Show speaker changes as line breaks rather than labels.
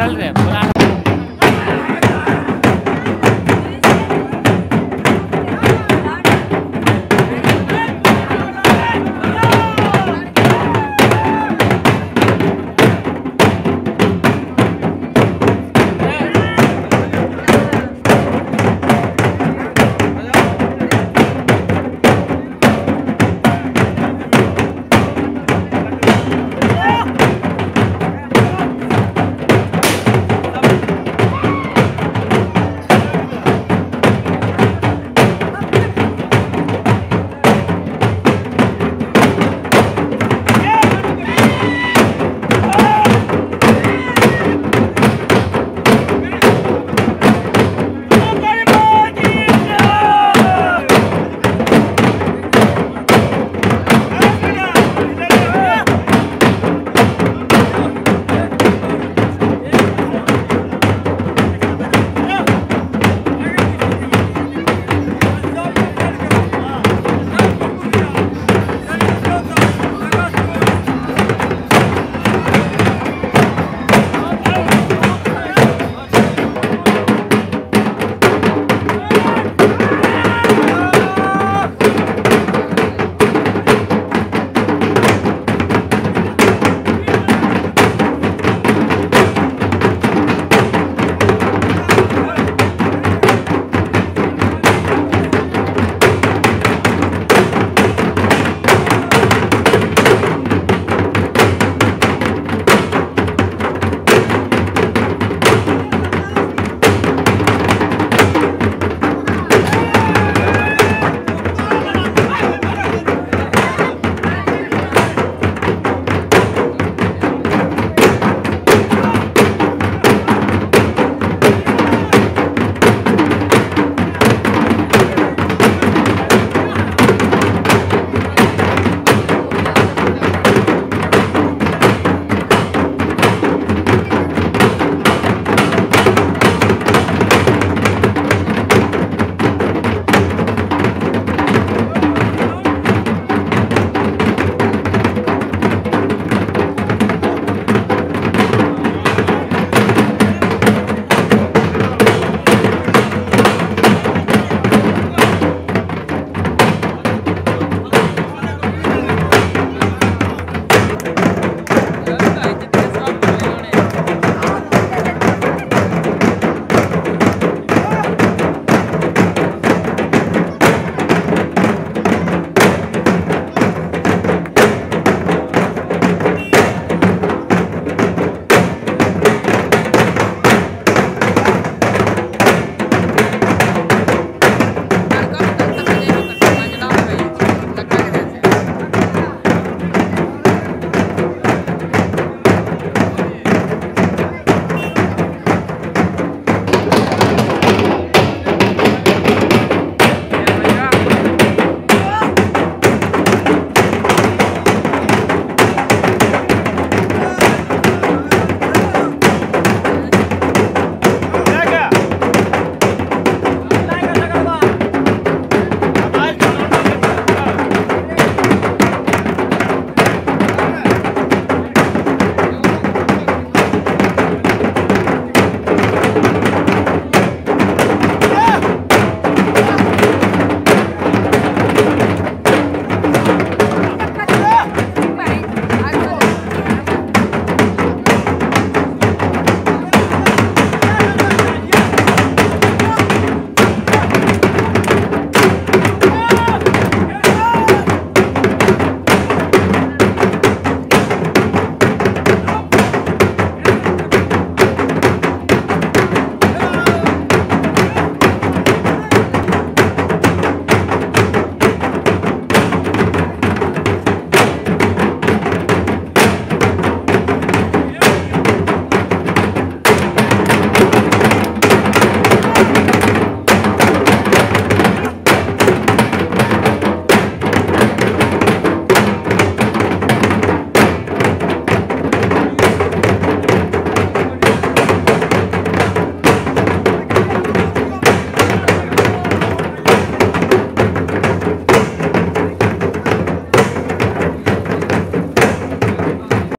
saldremos.